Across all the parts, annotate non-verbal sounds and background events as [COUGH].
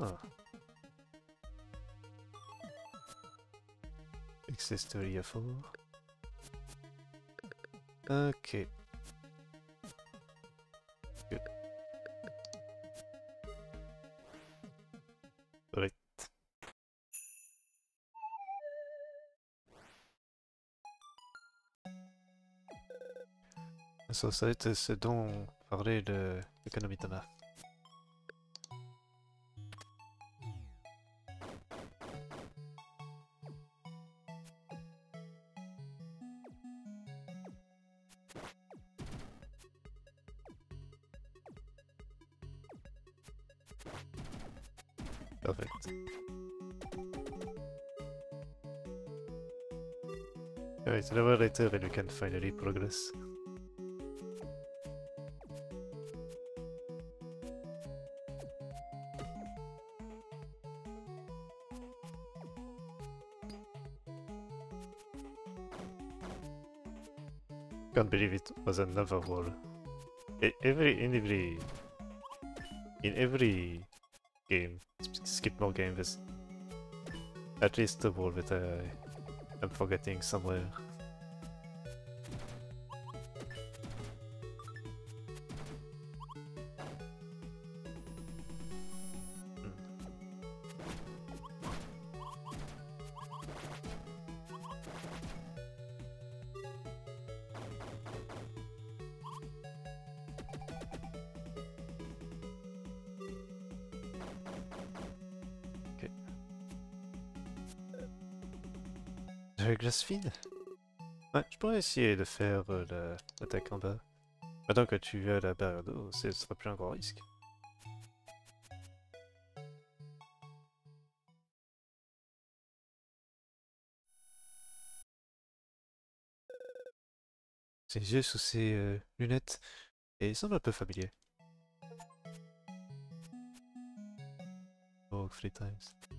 Ah. To area 4. Okay. Good. Right. Ça, ça va être ce dont parlait le, le Kanomitama. Later when we can finally progress. Can't believe it was another wall. Every in every in every game, skip Skipmore game, there's at least a wall that I am forgetting somewhere. Glace fine Ouais, je pourrais essayer de faire euh, la- l'attaque en bas. Maintenant que tu as la barrière d'eau, ce sera plus un grand risque. Ses yeux sous ses euh, lunettes, et semble un peu familier. Oh, Times.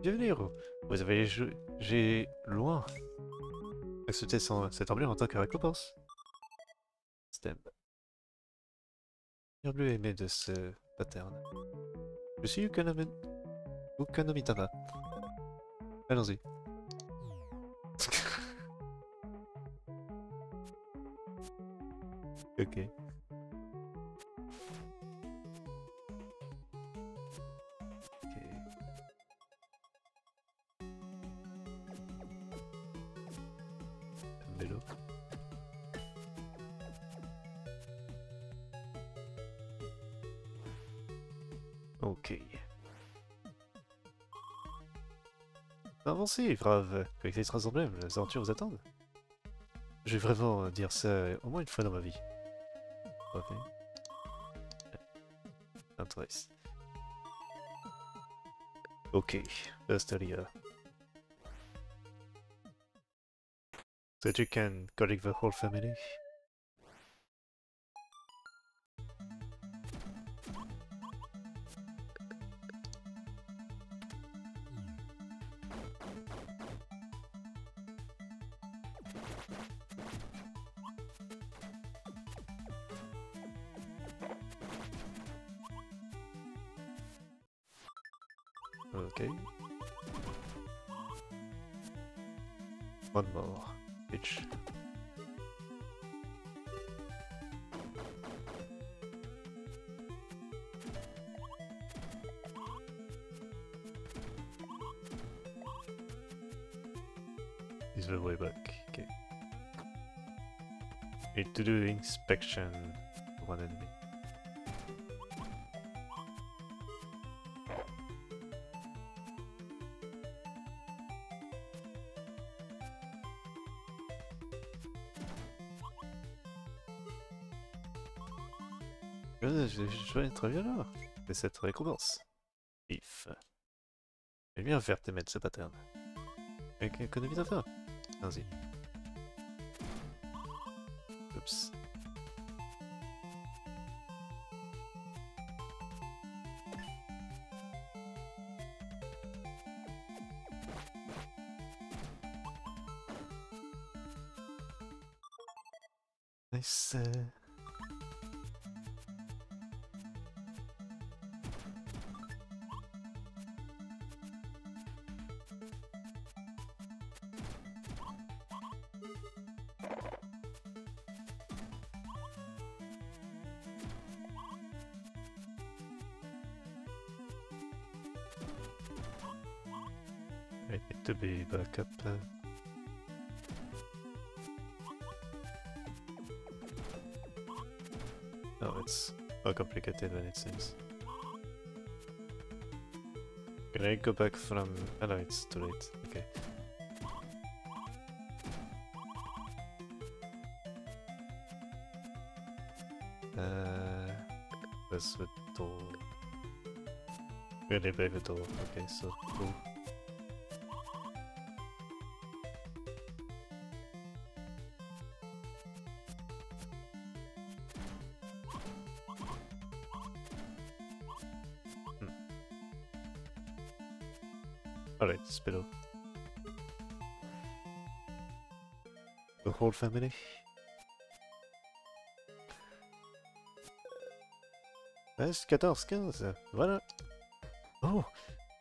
Bienvenue, héros. Vous avez j'ai loin. Acceptez cette emblème en tant que récompense. Stem. Bien bleu aimé de ce pattern. Je suis Ukanami... Ukanomitama. Allons-y. [LAUGHS] Ok. Avancez, brave. Avec les emblèmes, les aventures vous attendent. Je vais vraiment dire ça au moins une fois dans ma vie. Ok. Intéressant. Ok, Asteria. So you can collect the whole family. Je je vais être bien là. Cette récompense. If. J'aime bien faire tes mettre ce pattern. Avec économie d'affaires. Vas-y. Oups. Complicated than it seems. Can I go back from... Oh no, it's too late. Okay. Uh, where's the door? Really by the door. Okay, so. Alright, Spittle. The whole family? Reste 14, 15, voilà. Oh,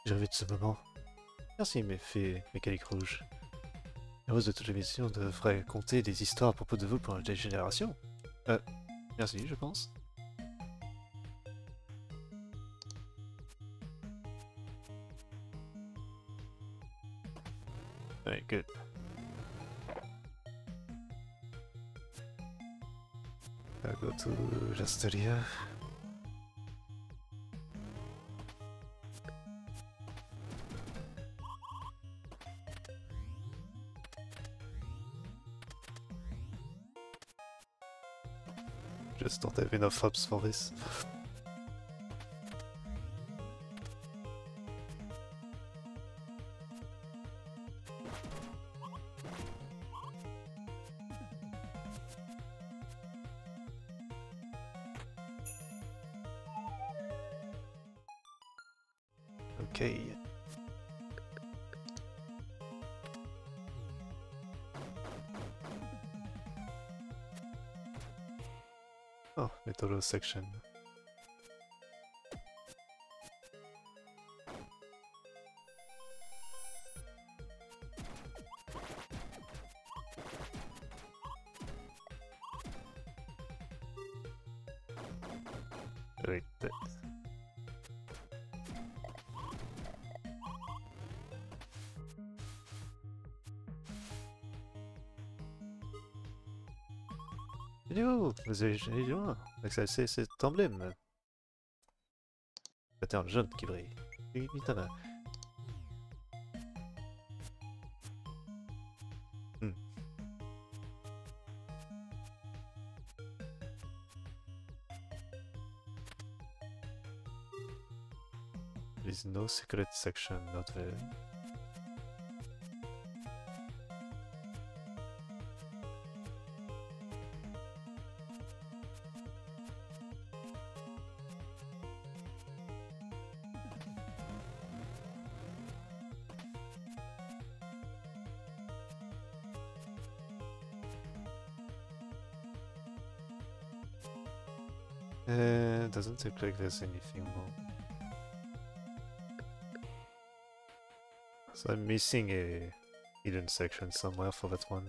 j'avais de ce moment. Merci, mes fées mécaniques rouges. Heureuse de toute l'émission devrait compter des histoires à propos de vous pour des générations. Euh, merci, je pense. Good. I'll go to Rasteria. Just don't have enough hubs for this. Section. Wait, Il est où Vous avez il est loin avec ça, c'est cet emblème. Pattern jaune qui brille. Oui, oui, t'en as. Hmm. There is no secret section, not there. Look like there's anything more. So I'm missing a hidden section somewhere for that one.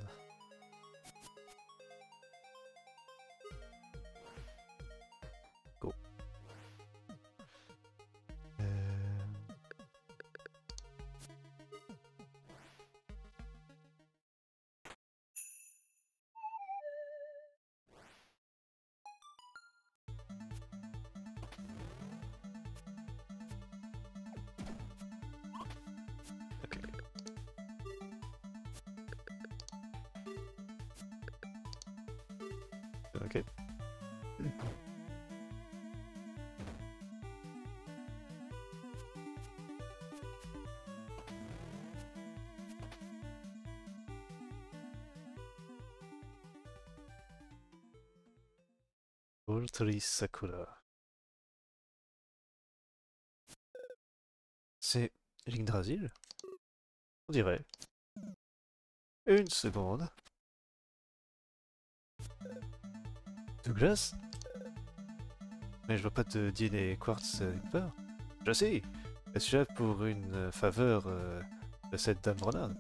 Ultri Sakura. C'est l'Yggdrasil? On dirait. Une seconde. Douglas? Mais je vois pas de dîner quartz quelque part. Je sais Est-ce là pour une euh, faveur euh, de cette dame renarde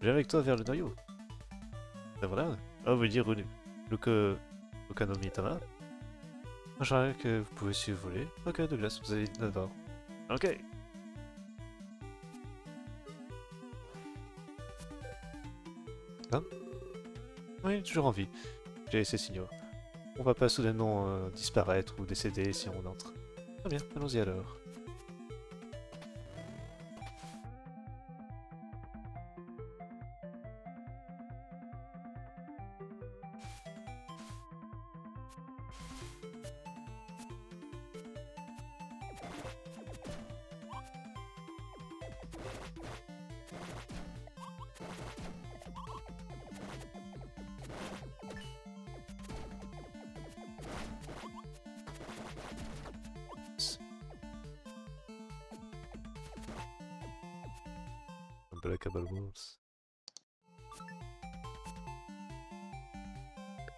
Je viens avec toi vers le noyau. Dame renarde Ah, vous dire Luka... Lukanomi Tama Je dirais que vous pouvez suivre voler. Ok, Douglas, vous avez 9 ans. Ok Hein? Oui, toujours en vie. J'ai ces signaux. On va pas soudainement euh, disparaître ou décéder si on entre. Très bien, allons-y alors.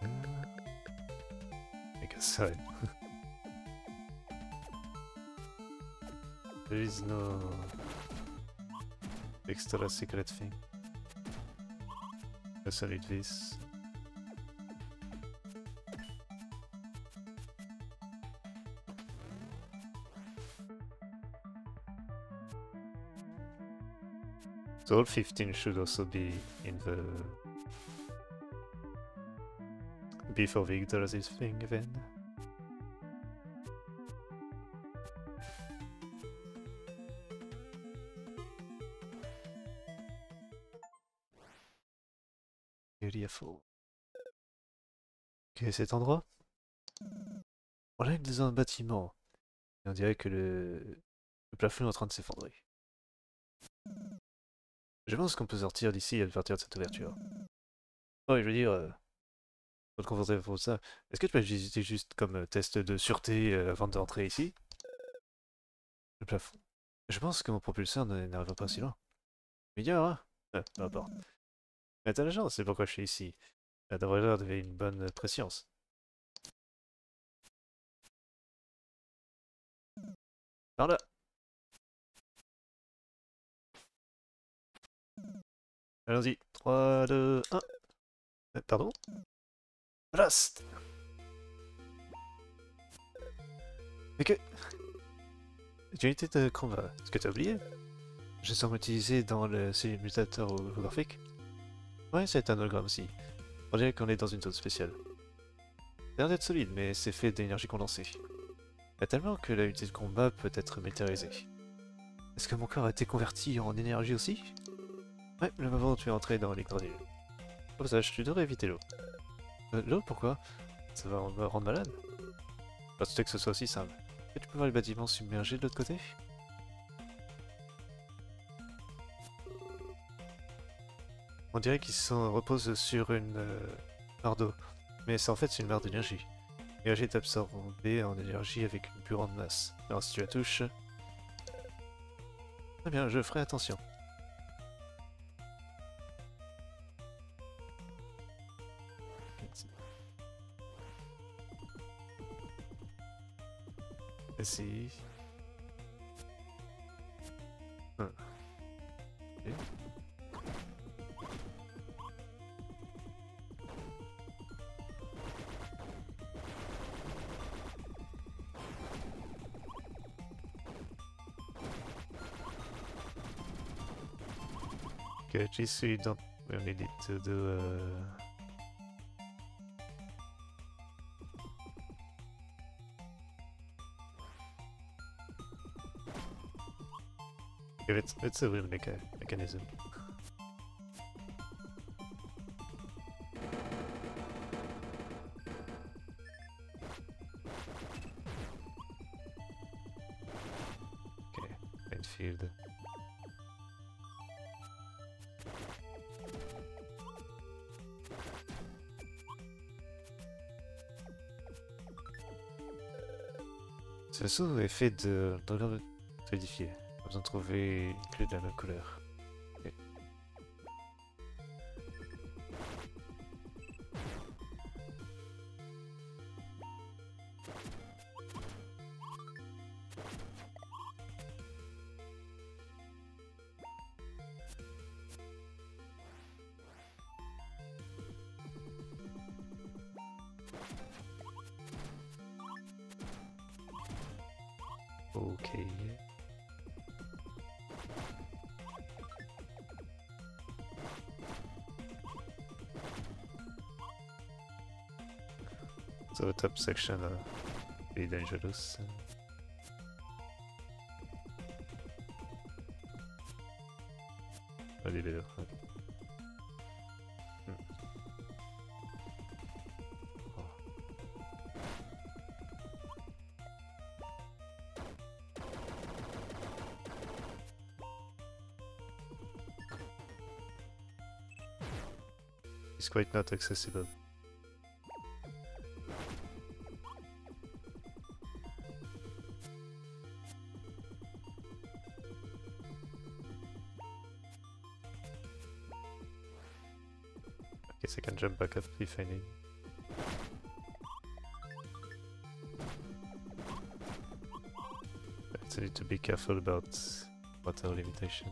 Uh, I guess so. [LAUGHS] there is no extra secret thing. Let's read this. So all 15 should also be in the before Victor this thing then. Beautiful. Ok, cet endroit On est dans un bâtiment. Et on dirait que le, le plafond est en train de s'effondrer. Je pense qu'on peut sortir d'ici à partir de cette ouverture. Oh, je veux dire, euh, votre pour ça. Est-ce que tu peux visiter juste comme euh, test de sûreté euh, avant d'entrer ici? Le plafond. Je pense que mon propulseur n'arrive pas si loin. Meilleur, hein ah, Peu chance, c'est pourquoi je suis ici. La devrait avait une bonne préscience. Par là Allons-y. 3, 2, 1. pardon? Blast Mais que... Unité de combat, est-ce que t'as oublié? Je sens utilisé dans le simulateur holographique Ouais, c'est un hologramme aussi. On dirait qu'on est dans une zone spéciale. Ça d'être solide, mais c'est fait d'énergie condensée. Il y a tellement que la unité de combat peut être météorisée. Est-ce que mon corps a été converti en énergie aussi? Ouais, le moment où tu es entré dans les cordiers. Au passage, tu devrais éviter l'eau. Euh, l'eau, pourquoi? Ça va me rendre malade Pas que ce soit aussi simple. Tu peux voir les bâtiments submergés de l'autre côté? On dirait qu'ils se reposent sur une euh, mare d'eau, mais c'est en fait une mare d'énergie. L'énergie est absorbée en énergie avec une plus grande masse. Alors si tu la touches... Très bien, je ferai attention. See. Huh. Okay. Okay, GC don't really need to do uh it's it's a real mecha mechanism. Okay, midfield. Ce saut est fait de, de solidifié besoin de trouver une clé de la même couleur. Okay. So the top section are pretty dangerous. A little bit. Hmm. Oh. It's quite not accessible. If I need. I need to be careful about water limitation.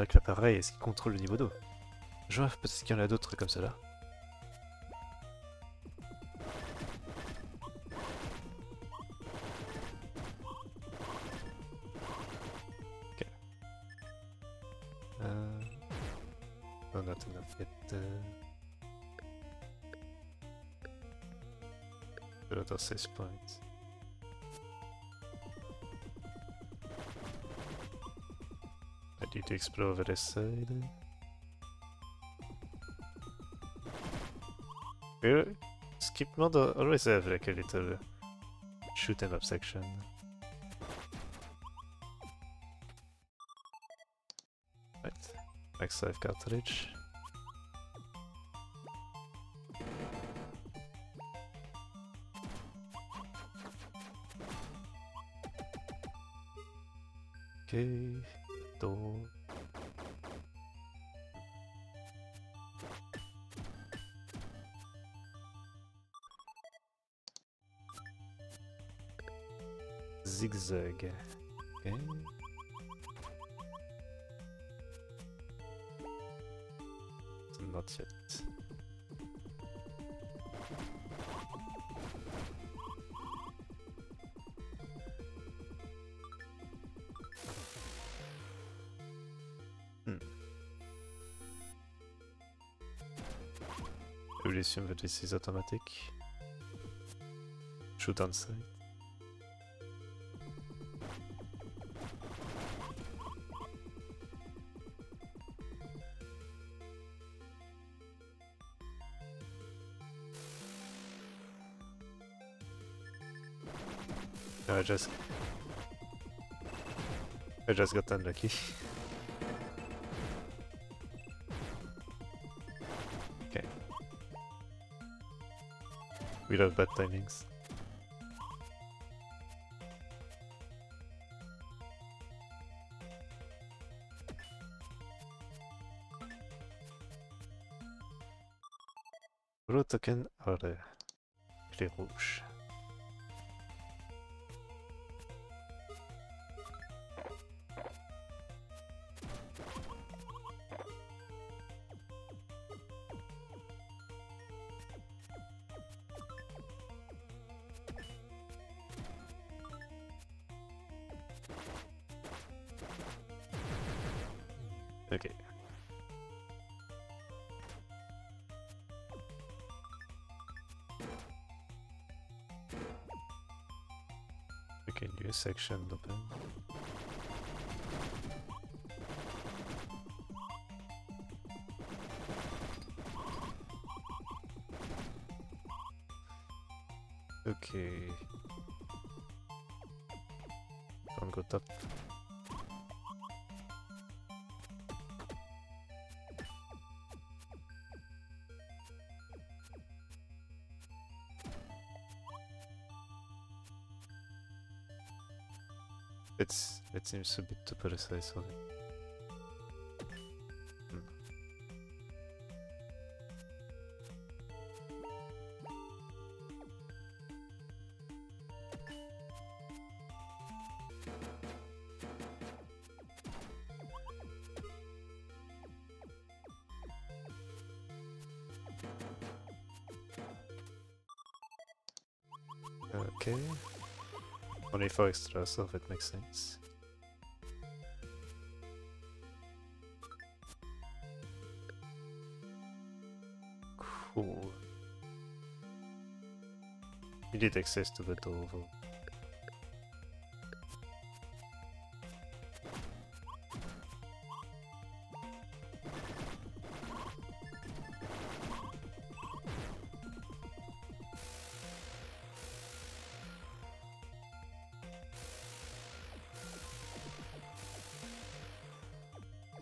Avec l'appareil, est-ce qu'il contrôle le niveau d'eau? Je vois, peut-être qu'il y en a d'autres comme là. Ok. Euh... Oh, not enough yet. Uh... A over this side. Yeah, Skipmore always have like a little shoot 'em up section. Right, max life cartridge. Okay, Zigzag. Okay. Not yet. That this is automatic. Shoot on sight. No, I just... I just got unlucky. [LAUGHS] We love bad timings. Gros token are clé rouge. Okay, new section. Okay. Don't go top. Seems a bit too precisely. Okay. Only for extra, so if it makes sense. Access to the door though.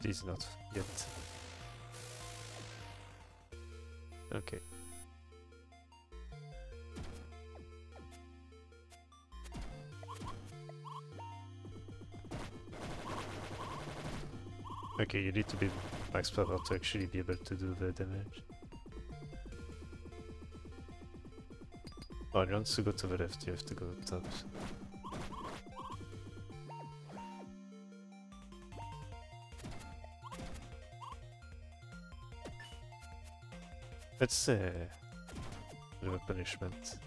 It is not Okay, you need to be max power to actually be able to do the damage. Oh, and once you go to the left, you have to go to the top. Let's uh, do a punishment.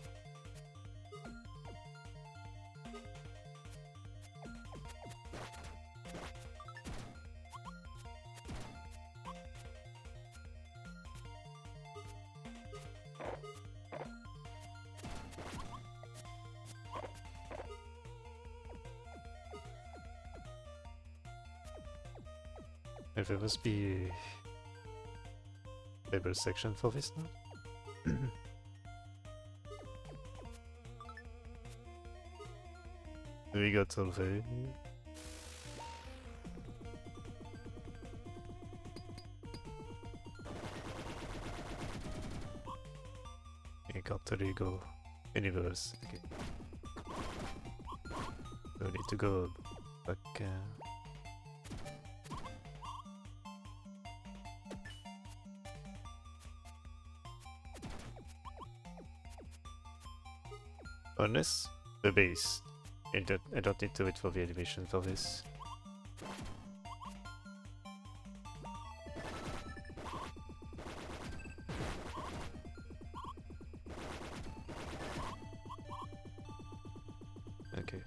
There must be a label section for this now. [CLEARS THROAT] we got got the legal universe. Okay. We need to go back. Uh, The base. I don't, I don't need to wait for the animation for this. Okay.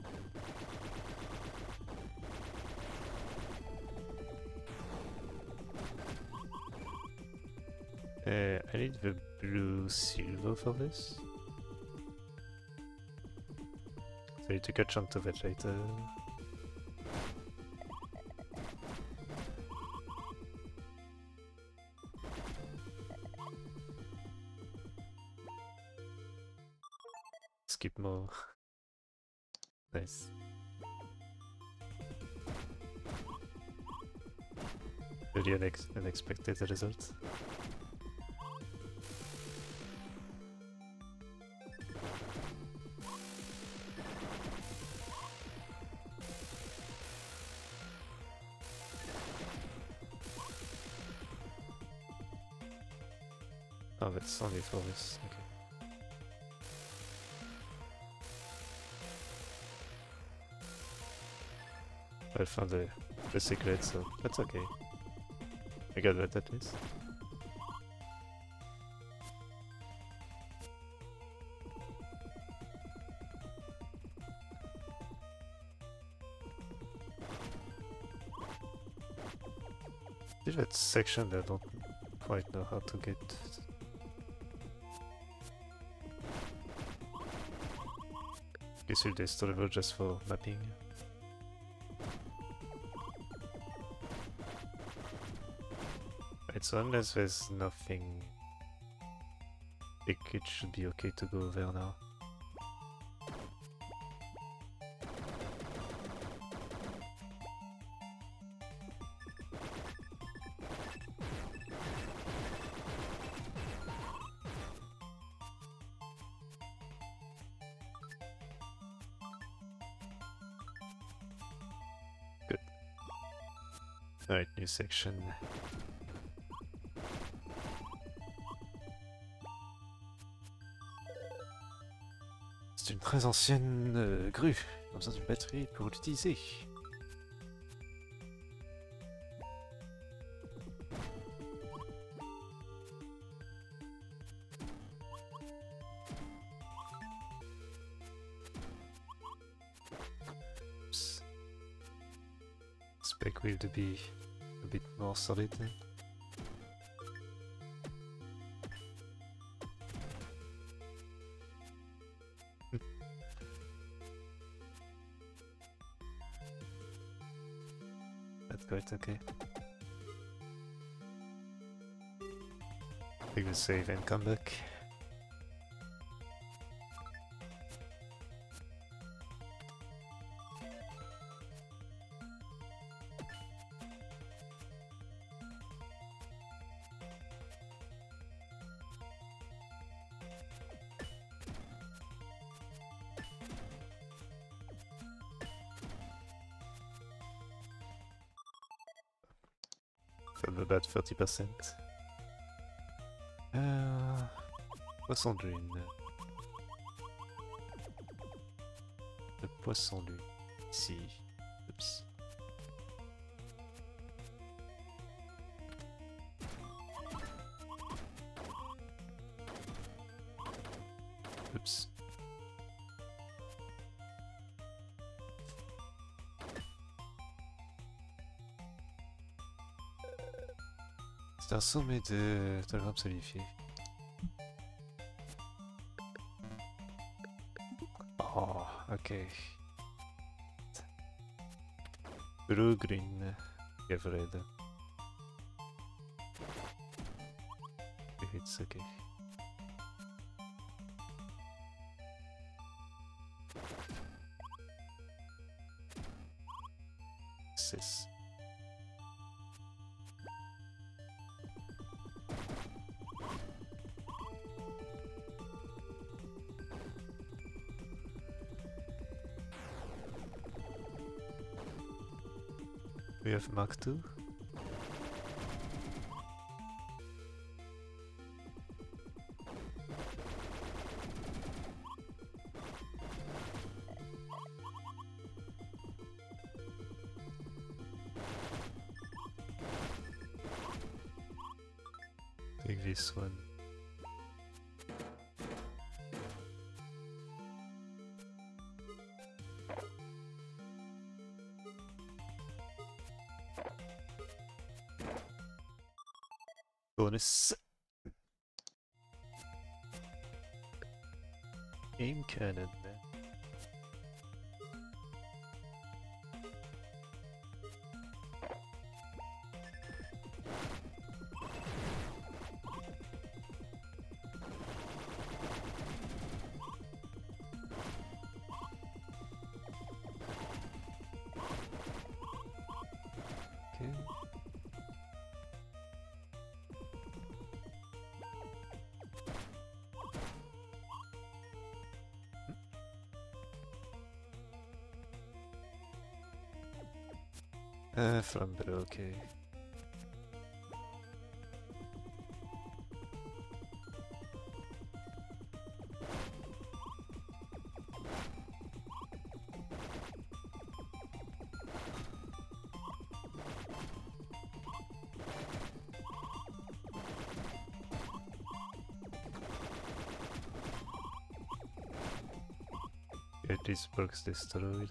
Uh, I need the blue silver for this. Took a chunk of it later. Skipmore. nice. Really unex unexpected result. Okay. I found the, the secret, so that's okay. I got that at least. There's that section that I don't quite know how to get Guess you'll destroy level just for mapping. Right, so unless there's nothing big, it should be okay to go there now. C'est une très ancienne euh, grue. On a besoin d'une batterie pour l'utiliser. Solid then. Hm. That's quite okay. Take the save and come back. 30%. Euh, 61. Le poisson lui, ici. C'est un sommet de diagramme solidifié. Oh, ok. Blue green give red. It's okay. We have Mach 2. Bonus. Aim cannon Uh, Flamber, okay. Works destroyed.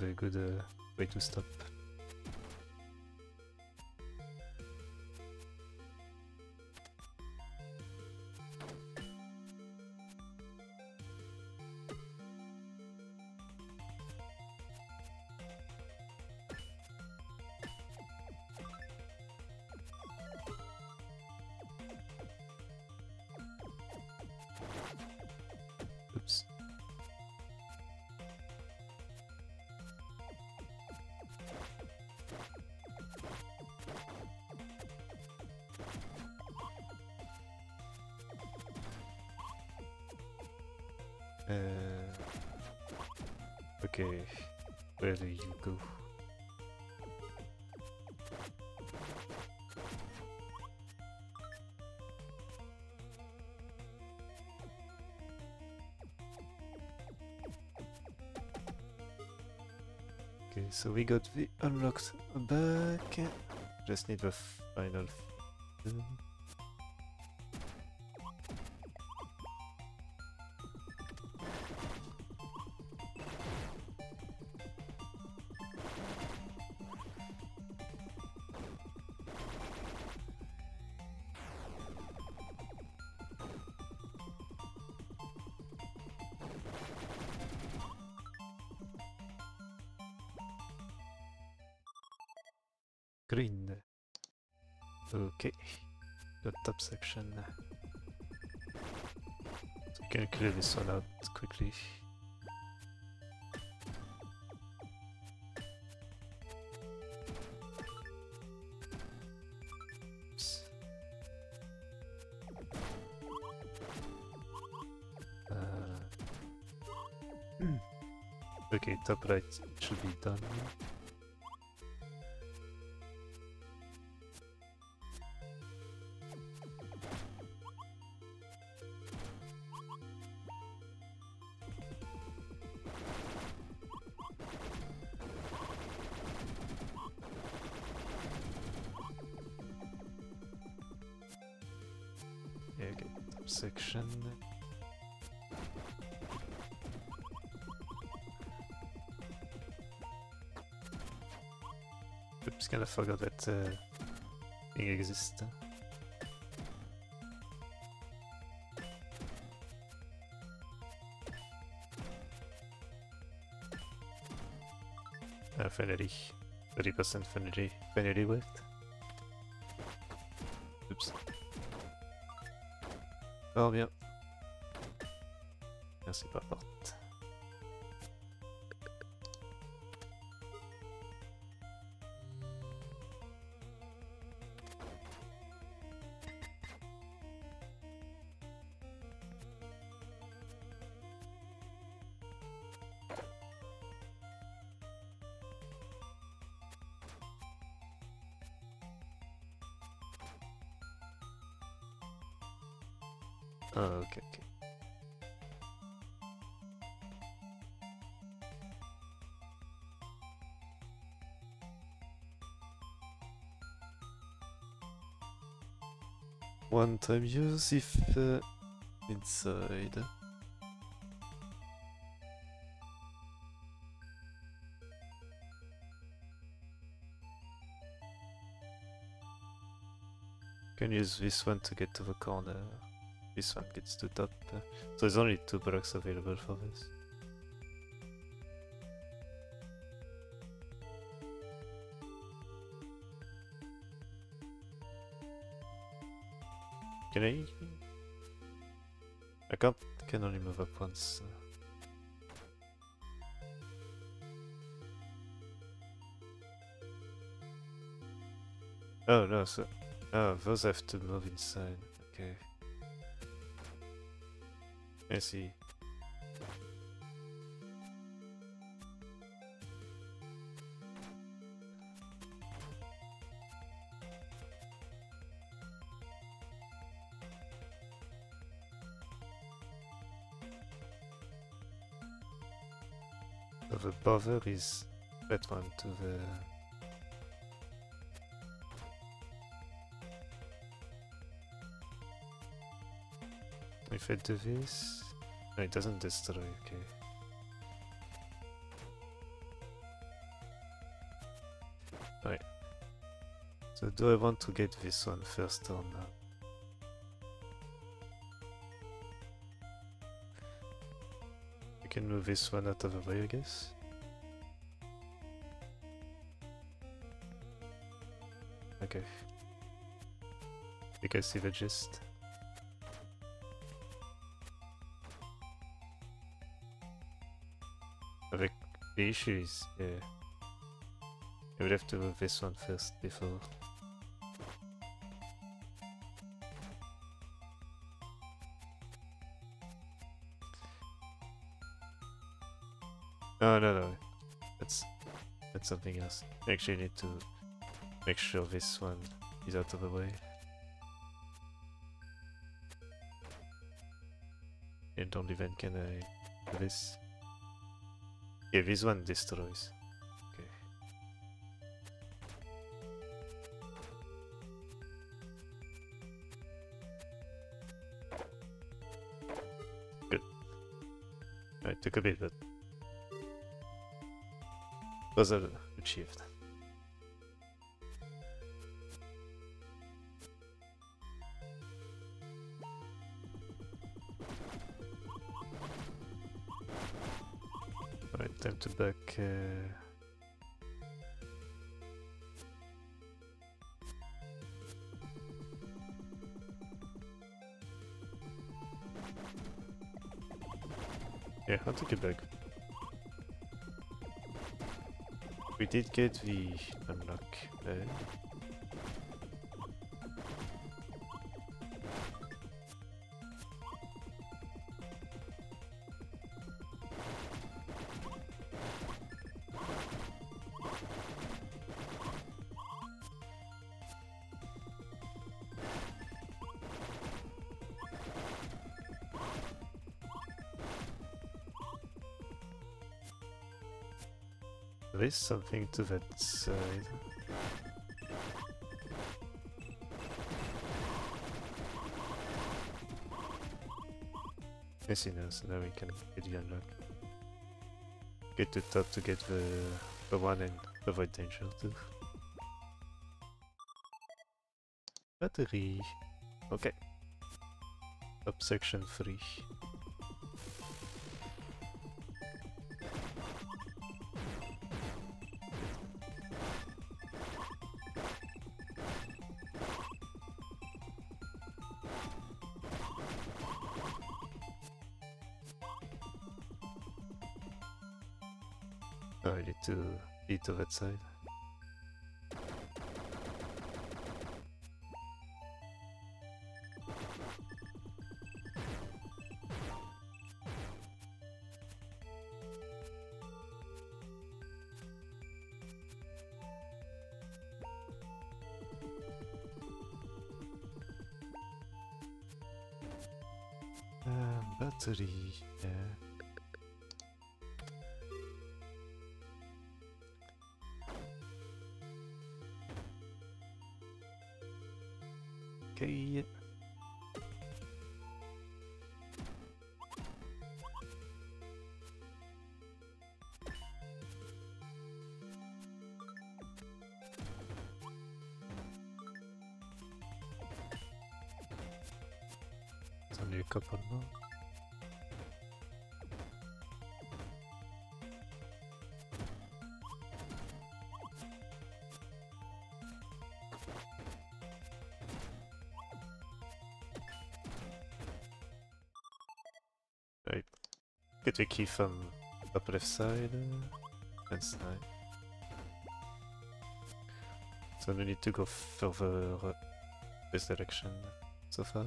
Very good uh, way to stop. Uh, okay, where do you go? Okay, so we got the unlocked back. Just need the final. Top right should be done. Forgot that uh, thing exists. Finally. 30% finally, finally left. Oups. Fort bien. Merci par One time use if uh, inside. Can use this one to get to the corner. This one gets to top. So there's only two blocks available for this. Can I? I can't. Can only move up once. Oh no, so oh those have to move inside. Okay. I see. Bother is that one to the If I do this, no, it doesn't destroy. Okay. Right. So do I want to get this one first or not? I can move this one out of the way, I guess. Okay. You guys see the gist? Avec the issue is, yeah. I would have to do this one first before. Oh no no, that's that's something else. I actually need to make sure this one is out of the way. And only then can I do this. Yeah, this one destroys. Okay. Good. Took a bit, but was achieved. Time. Uh... Yeah, I'll take it back. We did get the unlock. There is something to that side. Yes, he knows. Now we can get the unlock. Get to top to get the the one and avoid danger too. Battery. Okay. Up section 3. Be to side. Um, battery, Key from upper left side. uh, That's nice. So we need to go further uh, this direction so far.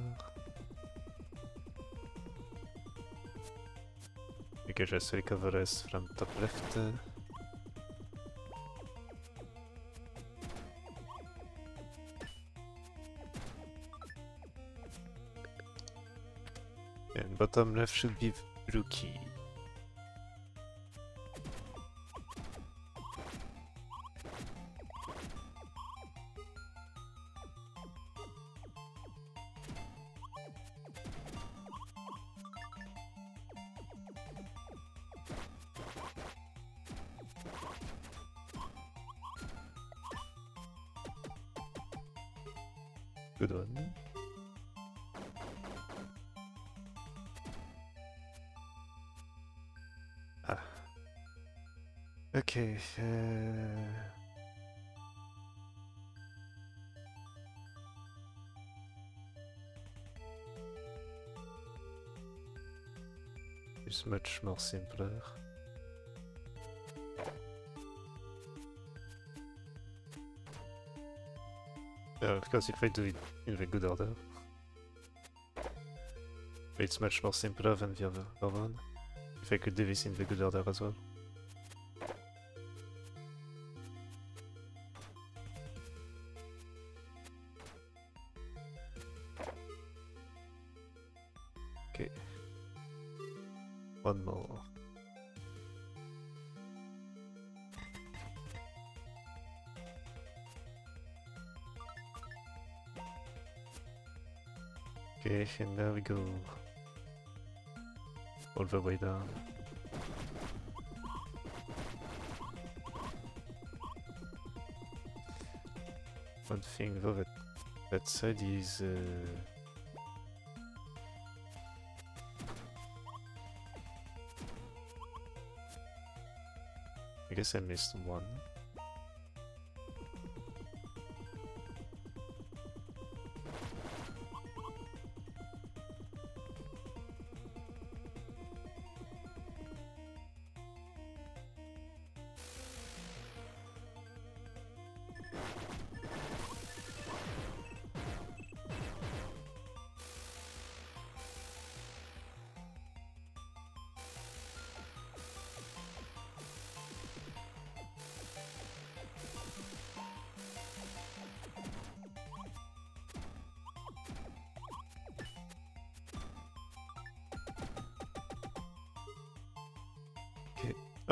We can just recover us from top left. uh. And bottom left should be blue Yeah, of course, if I do it in the good order. It's much more simpler than the other one. If I could do this in the good order as well. Go. All the way down. One thing though that that side is uh, I guess I missed one.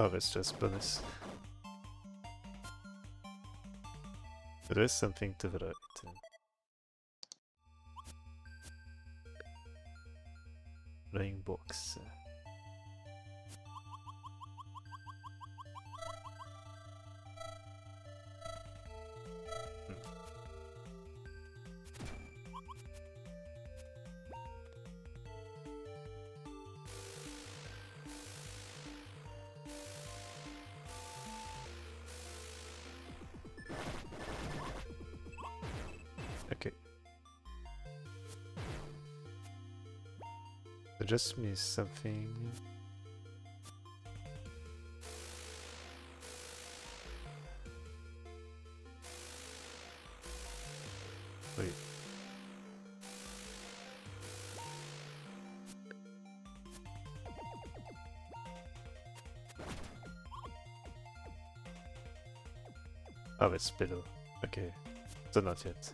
Oh, it's just bonus. There is something to the Okay. I just missed something. Wait. Oh, it's below. Okay. So not yet.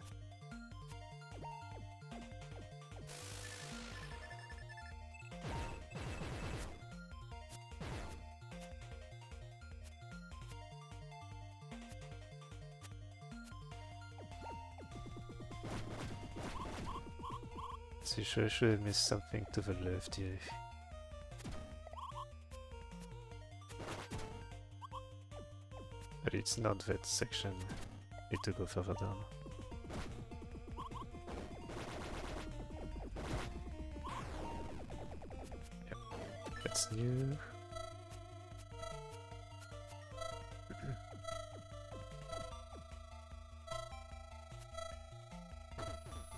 Sure, I should have missed something to the left here. But it's not that section. Need to go further down. Yep, that's new. [CLEARS THROAT]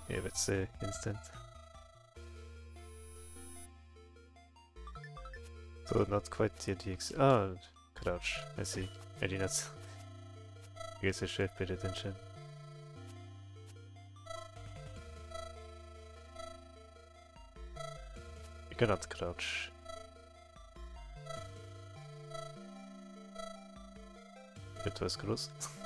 yeah, that's uh, instant. So not quite yet the ex- Oh, crouch. I see. Did not. I guess I should have paid attention. You cannot crouch. It was [LAUGHS]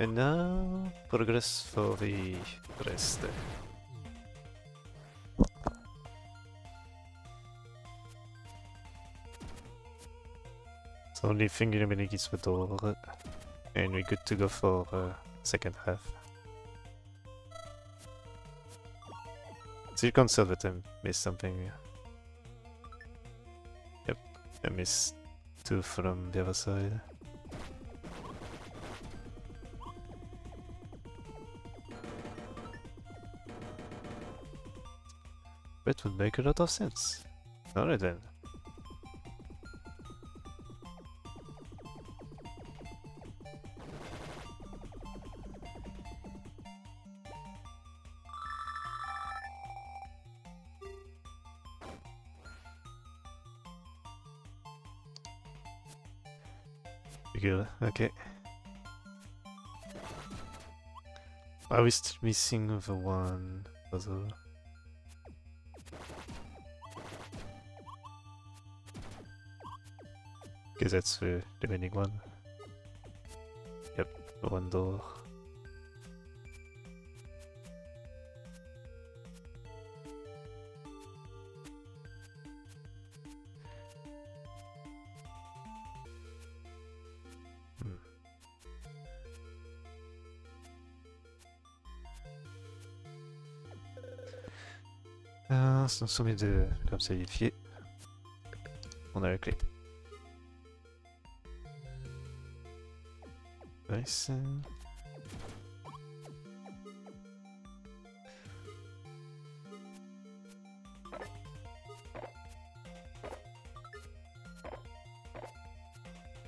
And now progress for the rest. So only thing remaining is the door, and we're good to go for uh, second half. Still concerned that I missed something. Yep, I missed two from the other side. Would make a lot of sense. Alright then. Okay. I was missing the one puzzle. Because that's the remaining one. Yep, one door. Hmm. Euh, c'est un sommet de comme ça solidifié. On a la clé.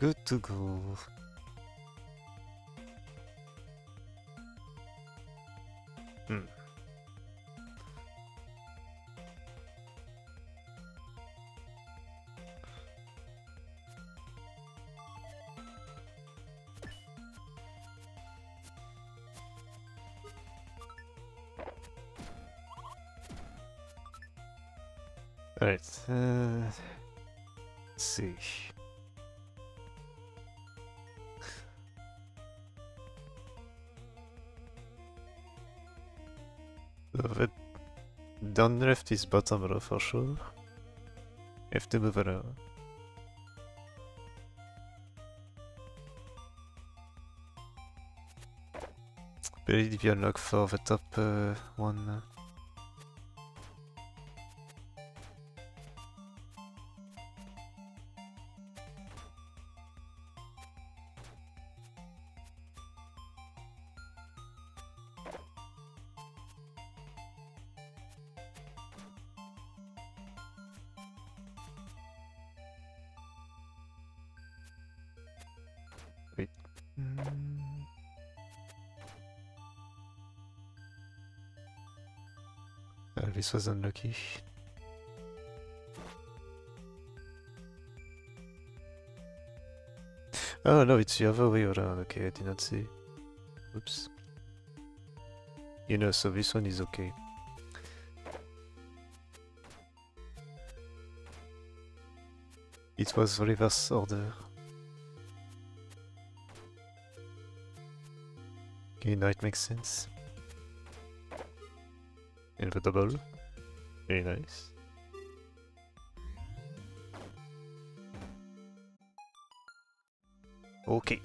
Good to go. The down left is bottom row for sure. Have to move around. Believe if you unlock for the top uh, one. This was unlucky. Oh no, it's the other way around. Okay, I did not see. Oops. You know, so this one is okay. It was reverse order. Okay, now it makes sense. Inevitable. Very nice. Okay.